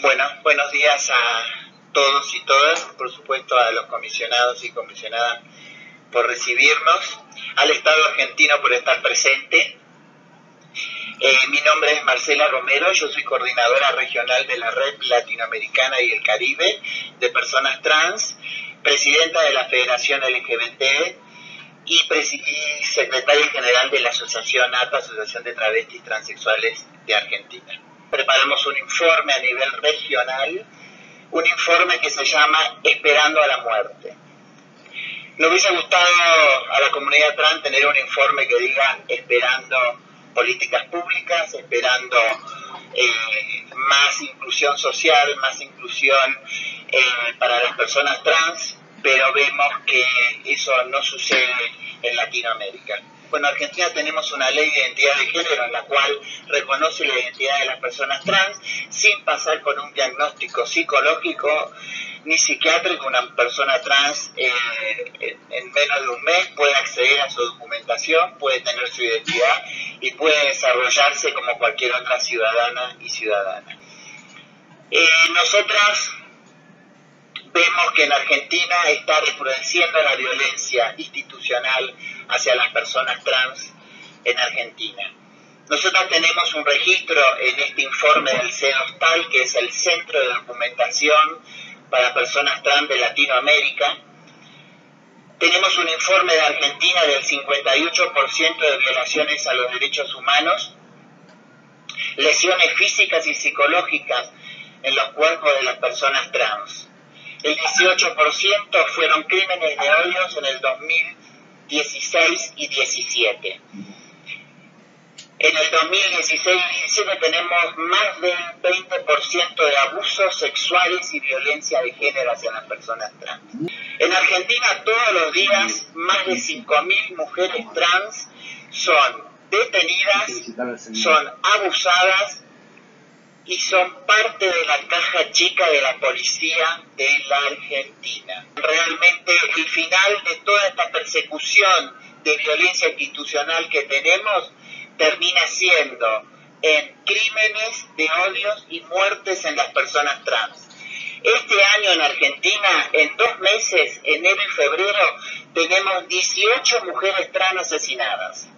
Bueno, buenos días a todos y todas, por supuesto a los comisionados y comisionadas por recibirnos, al Estado argentino por estar presente. Eh, mi nombre es Marcela Romero, yo soy coordinadora regional de la Red Latinoamericana y el Caribe de Personas Trans, presidenta de la Federación LGBT y, y secretaria general de la Asociación ATA, Asociación de Travestis Transexuales de Argentina. Preparamos un informe a nivel regional, un informe que se llama Esperando a la Muerte. Nos hubiese gustado a la comunidad trans tener un informe que diga esperando políticas públicas, esperando eh, más inclusión social, más inclusión eh, para las personas trans, pero vemos que eso no sucede en Latinoamérica. Bueno, en Argentina tenemos una ley de identidad de género en la cual reconoce la identidad de las personas trans sin pasar con un diagnóstico psicológico ni psiquiátrico. Una persona trans eh, en menos de un mes puede acceder a su documentación, puede tener su identidad y puede desarrollarse como cualquier otra ciudadana y ciudadana. Eh, nosotras vemos que en Argentina está recrudeciendo la violencia institucional hacia las personas trans en Argentina. Nosotros tenemos un registro en este informe del CEDOSTAL, que es el Centro de Documentación para Personas Trans de Latinoamérica. Tenemos un informe de Argentina del 58% de violaciones a los derechos humanos, lesiones físicas y psicológicas en los cuerpos de las personas trans el 18% fueron crímenes de odios en el 2016 y 17. En el 2016 y 2017 tenemos más del 20% de abusos sexuales y violencia de género hacia las personas trans. En Argentina todos los días más de 5.000 mujeres trans son detenidas, son abusadas y son parte de la caja chica de la policía de la Argentina. Realmente el final de toda esta persecución de violencia institucional que tenemos termina siendo en crímenes de odios y muertes en las personas trans. Este año en Argentina, en dos meses, enero y febrero, tenemos 18 mujeres trans asesinadas.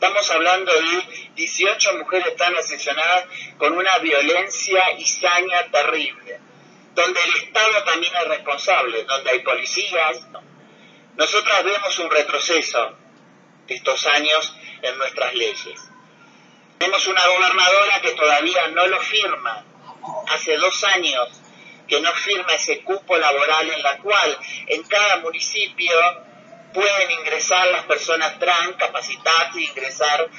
Estamos hablando de 18 mujeres tan asesinadas con una violencia y saña terrible, donde el Estado también es responsable, donde hay policías. Nosotras vemos un retroceso de estos años en nuestras leyes. Tenemos una gobernadora que todavía no lo firma, hace dos años que no firma ese cupo laboral en la cual en cada municipio pueden ingresar las personas trans capacitadas e ingresar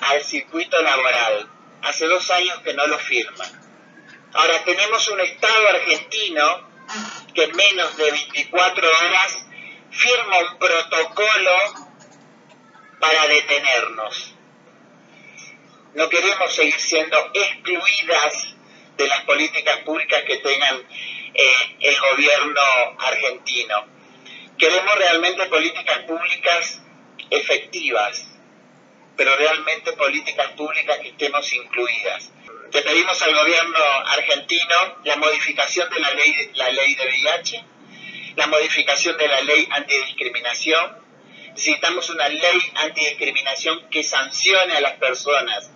al circuito laboral. Hace dos años que no lo firman. Ahora tenemos un Estado argentino que en menos de 24 horas firma un protocolo para detenernos. No queremos seguir siendo excluidas de las políticas públicas que tengan eh, el gobierno argentino Queremos realmente políticas públicas efectivas, pero realmente políticas públicas que estemos incluidas. Le pedimos al gobierno argentino la modificación de la ley, la ley de VIH, la modificación de la ley antidiscriminación. Necesitamos una ley antidiscriminación que sancione a las personas.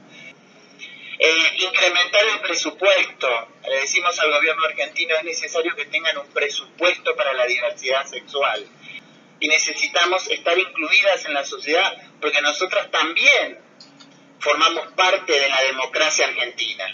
Eh, incrementar el presupuesto. Le decimos al gobierno argentino es necesario que tengan un presupuesto para la diversidad sexual y necesitamos estar incluidas en la sociedad porque nosotras también formamos parte de la democracia argentina.